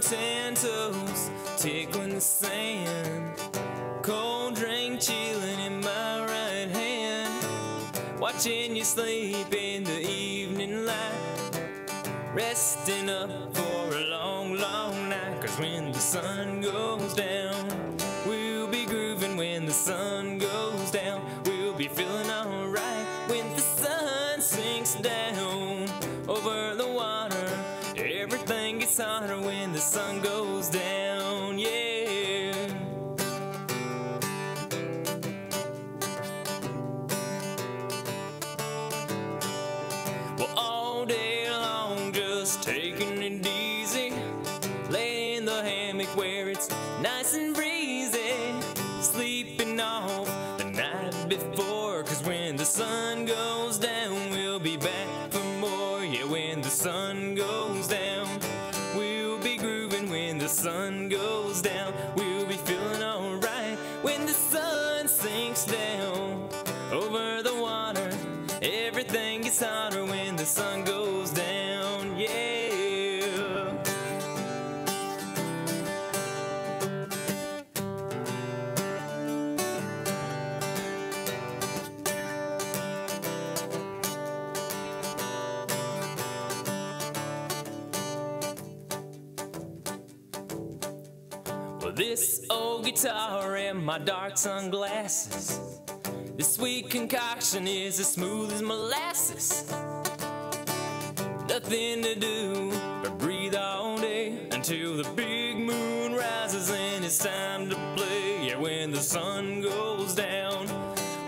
tan toes tickling the sand. Cold drink chilling in my right hand. Watching you sleep in the evening light. Resting up for a long, long night. Cause when the sun goes down, we'll be grooving when the sun goes down. We'll be feeling alright Everything gets hotter when the sun goes down, yeah. Well, all day long, just taking it easy. Laying in the hammock where it's nice and breezy. Sun goes down, we'll be feeling alright. When the sun sinks down over the water, everything gets hotter when the sun goes this old guitar and my dark sunglasses. This sweet concoction is as smooth as molasses. Nothing to do but breathe all day until the big moon rises and it's time to play. Yeah, when the sun goes down,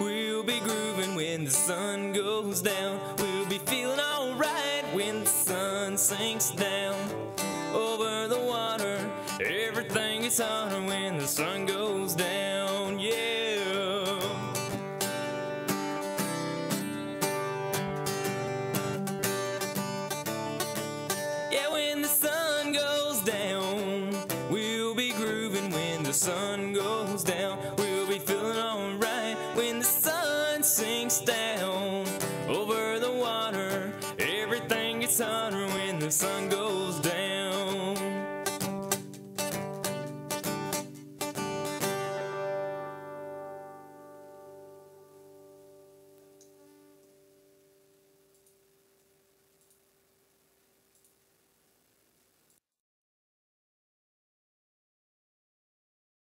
we'll be grooving. When the sun goes down, we'll be feeling alright. When the sun sinks down over everything is hotter when the sun goes down. Yeah. Yeah, when the sun goes down, we'll be grooving. When the sun goes down, we'll be feeling alright. When the sun sinks down over the water, everything gets hotter when the sun goes